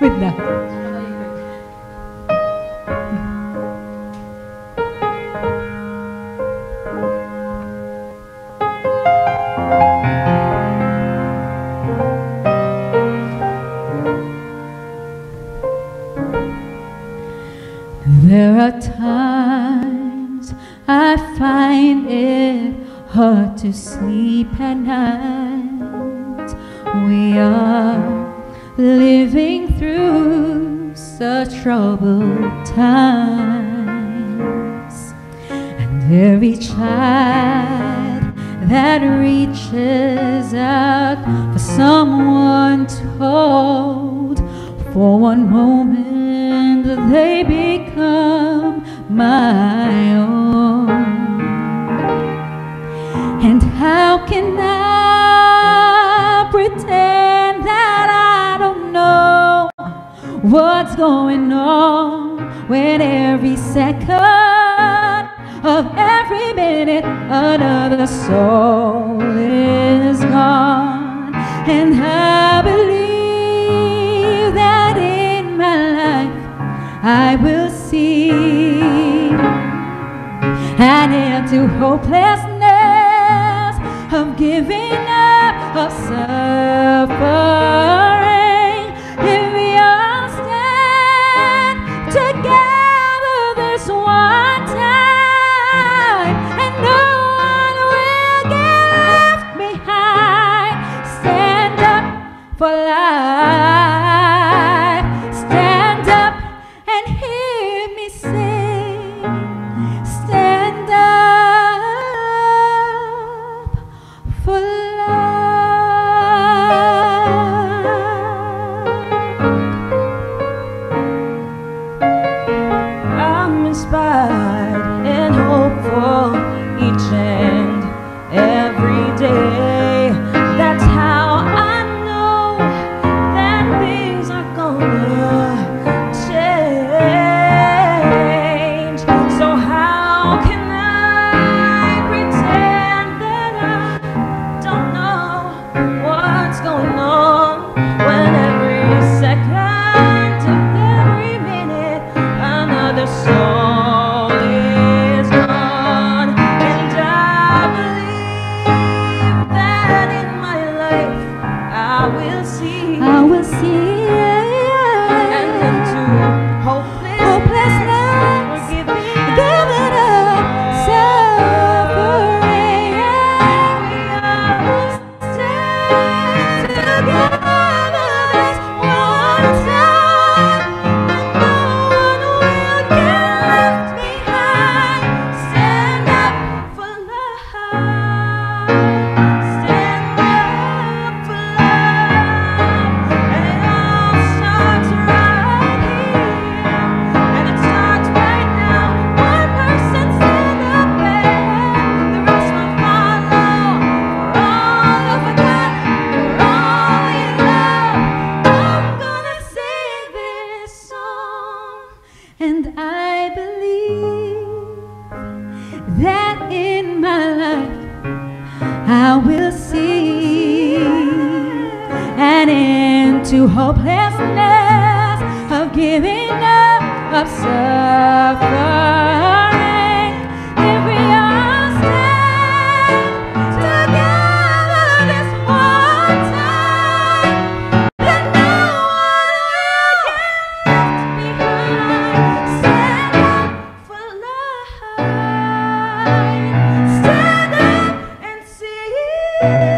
with the There are times I find it hard to sleep at night. We are living through such troubled times. And every child that reaches out for someone to hold, for one moment they become my own. And how can I? What's going on when every second of every minute another soul is gone? And I believe that in my life I will see an end to hopelessness, of giving up, of suffering. will see an end to hopelessness of giving up, of suffering. Thank you.